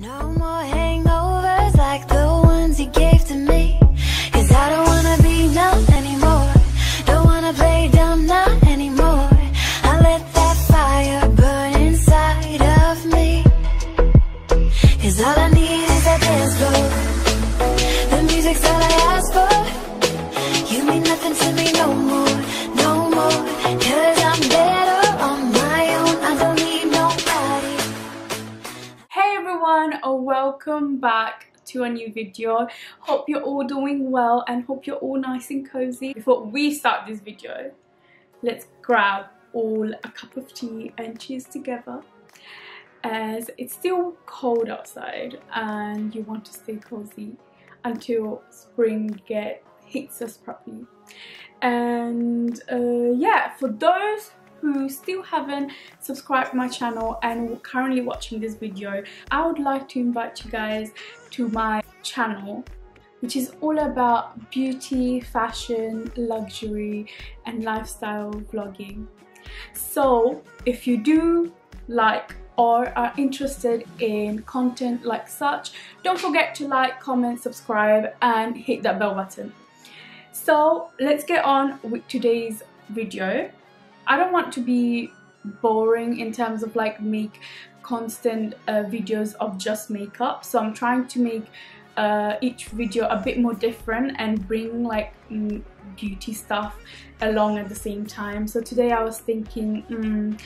No more hangovers like the ones you gave to me. Cause I don't wanna be numb anymore. Don't wanna play dumb not anymore. I let that fire burn inside of me. Cause all I need is that dance floor. The music's all I ask for. Welcome back to a new video. Hope you're all doing well and hope you're all nice and cozy. Before we start this video, let's grab all a cup of tea and cheers together as it's still cold outside and you want to stay cozy until spring get hits us properly and uh, yeah for those who still haven't subscribed my channel and currently watching this video I would like to invite you guys to my channel which is all about beauty, fashion, luxury and lifestyle vlogging. So if you do like or are interested in content like such don't forget to like comment subscribe and hit that bell button. So let's get on with today's video i don't want to be boring in terms of like make constant uh, videos of just makeup so i'm trying to make uh, each video a bit more different and bring like mm, beauty stuff along at the same time so today i was thinking mm,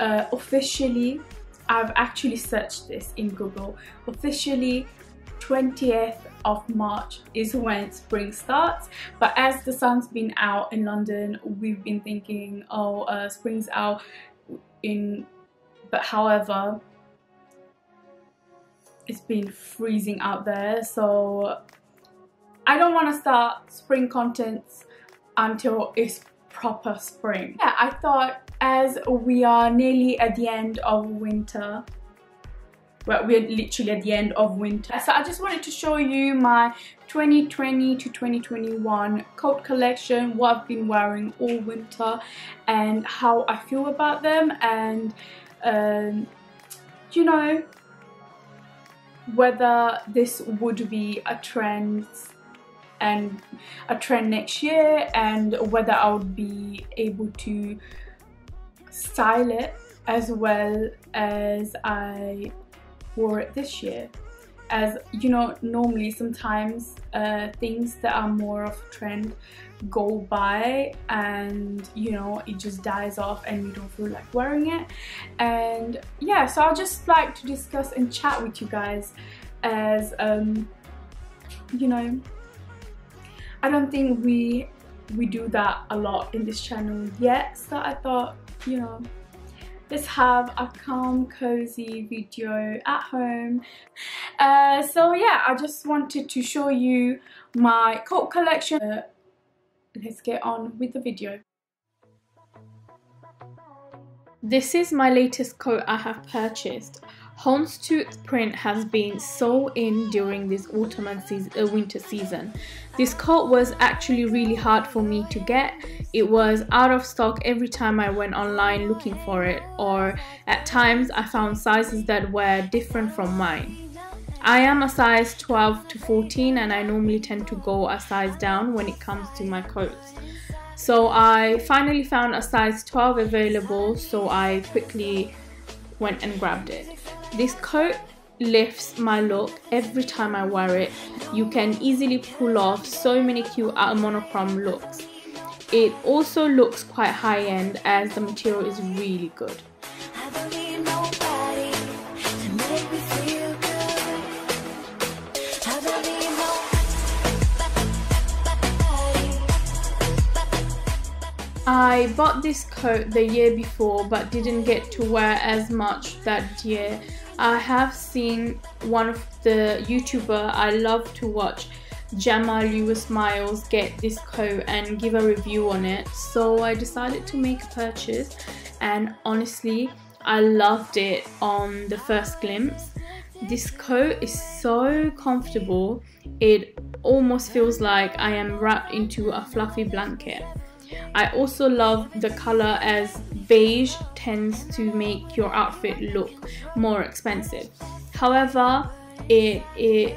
uh, officially I've actually searched this in Google. Officially, 20th of March is when spring starts. But as the sun's been out in London, we've been thinking, oh, uh, spring's out in. But however, it's been freezing out there, so I don't want to start spring contents until it's proper spring. Yeah, I thought as we are nearly at the end of winter, well, we're literally at the end of winter. So I just wanted to show you my 2020 to 2021 coat collection, what I've been wearing all winter and how I feel about them and um, you know whether this would be a trend and a trend next year and whether I would be able to style it as well as I it this year. As you know normally sometimes uh, things that are more of a trend go by and you know it just dies off and you don't feel like wearing it. And yeah so I'll just like to discuss and chat with you guys as um you know I don't think we we do that a lot in this channel yet so I thought you know let's have a calm cozy video at home. Uh, so yeah I just wanted to show you my coat collection. Uh, let's get on with the video. This is my latest coat I have purchased Houndstooth print has been so in during this autumn and season, uh, winter season. This coat was actually really hard for me to get. It was out of stock every time I went online looking for it or at times I found sizes that were different from mine. I am a size 12 to 14 and I normally tend to go a size down when it comes to my coats. So I finally found a size 12 available so I quickly went and grabbed it. This coat lifts my look every time I wear it. You can easily pull off so many cute monochrome looks. It also looks quite high end as the material is really good. I don't need nobody to make me feel good. I don't need nobody. I bought this coat the year before but didn't get to wear as much that year. I have seen one of the YouTuber I love to watch Gemma Louise Miles get this coat and give a review on it so I decided to make a purchase and honestly I loved it on the first glimpse. This coat is so comfortable it almost feels like I am wrapped into a fluffy blanket. I also love the color as beige tends to make your outfit look more expensive. however it it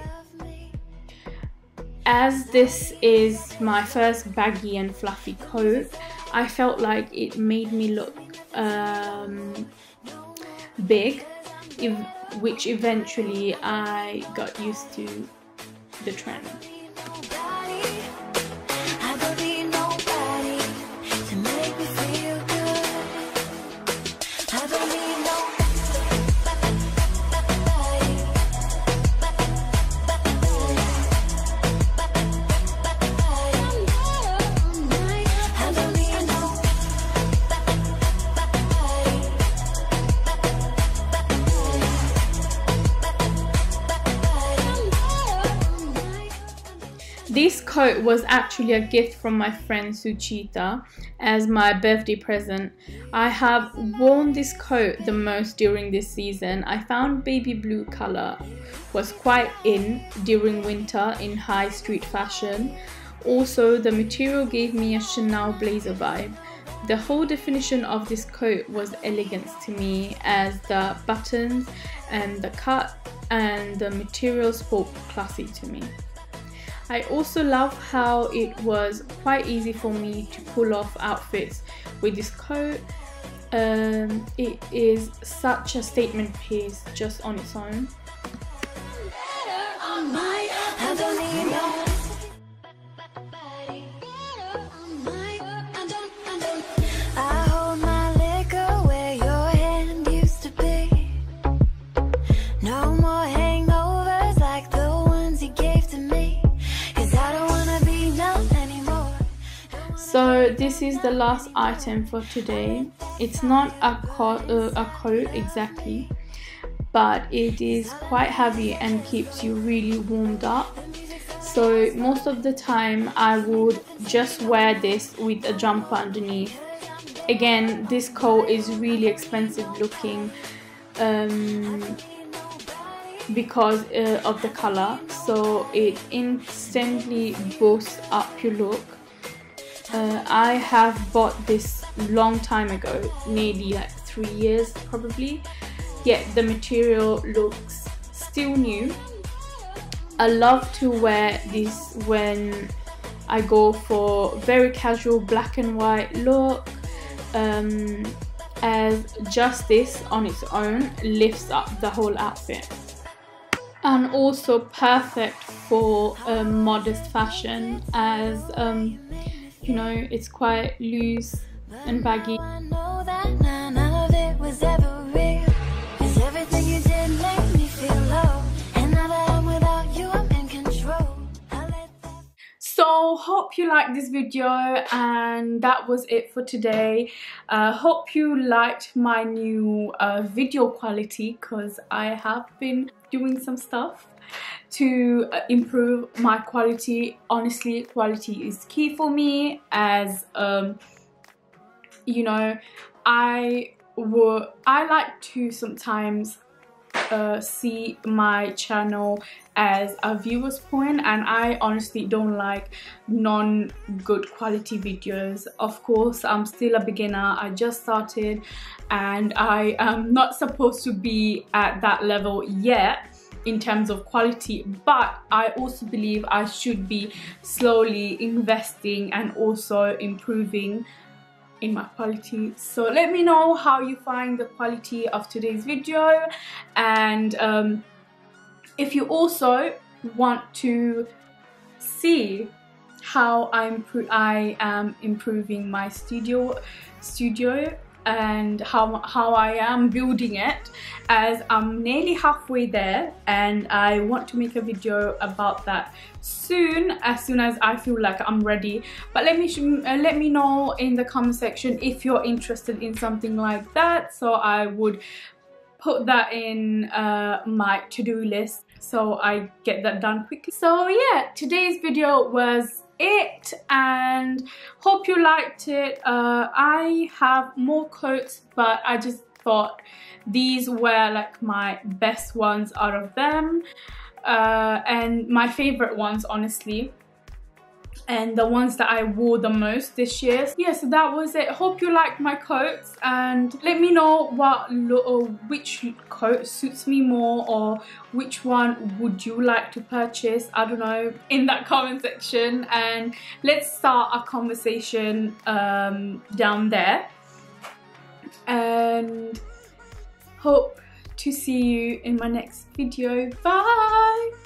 as this is my first baggy and fluffy coat I felt like it made me look um, big which eventually I got used to the trend. This coat was actually a gift from my friend Suchita as my birthday present. I have worn this coat the most during this season. I found baby blue color was quite in during winter in high street fashion. Also, the material gave me a Chanel blazer vibe. The whole definition of this coat was elegance to me as the buttons and the cut and the material spoke classy to me. I also love how it was quite easy for me to pull off outfits with this coat. Um, it is such a statement piece just on its own. So this is the last item for today. It's not a, co uh, a coat exactly, but it is quite heavy and keeps you really warmed up. So most of the time I would just wear this with a jumper underneath. Again, this coat is really expensive looking um, because uh, of the color. So it instantly boosts up your look uh, I have bought this long time ago, nearly like three years probably. Yet the material looks still new. I love to wear this when I go for very casual black and white look um, as just this on its own lifts up the whole outfit and also perfect for um, modest fashion as um, you know it's quite loose and baggy. So hope you liked this video and that was it for today. Uh, hope you liked my new uh, video quality because I have been doing some stuff to uh, improve my quality honestly quality is key for me as um, you know I would I like to sometimes uh, see my channel as a viewer's point and I honestly don't like non-good quality videos. Of course, I'm still a beginner. I just started and I am not supposed to be at that level yet in terms of quality but I also believe I should be slowly investing and also improving in my quality. So let me know how you find the quality of today's video and um, if you also want to see how I'm I am improving my studio studio and how, how I am building it as I'm nearly halfway there and I want to make a video about that soon as soon as I feel like I'm ready. But let me uh, let me know in the comment section if you're interested in something like that. So I would put that in uh, my to-do list so I get that done quickly. So yeah today's video was it and hope you liked it. Uh, I have more coats but I just thought these were like my best ones out of them. Uh, and my favorite ones honestly and the ones that I wore the most this year. Yeah, so that was it. Hope you liked my coats and let me know what which coat suits me more or which one would you like to purchase. I don't know in that comment section and let's start a conversation um, down there and hope to see you in my next video. Bye!